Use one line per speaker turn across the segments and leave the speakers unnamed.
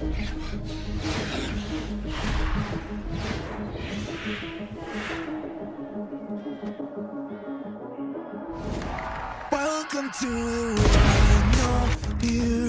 Welcome to the world, no heroes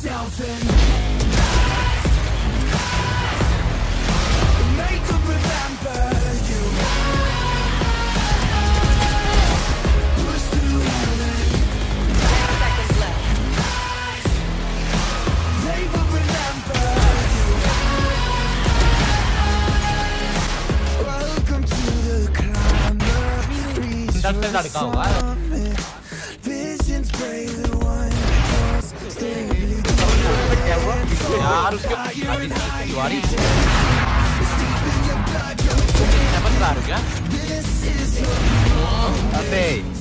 prove yourself and make them remember you. Push through heaven.
Seconds left.
They will remember you. Welcome to the climber. Reach
Dal- dal- dal-
the
harus ke dua ribu dapat harga oke.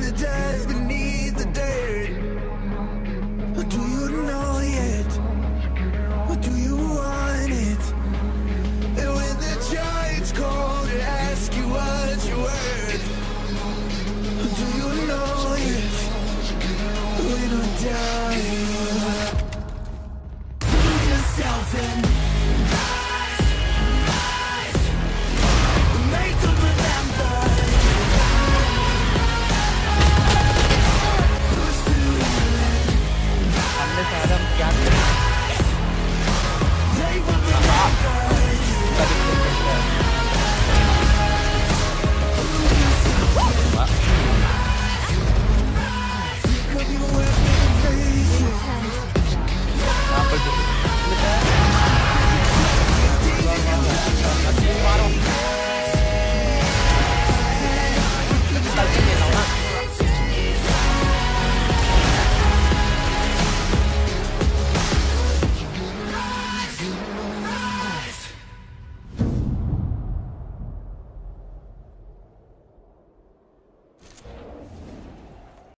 the day.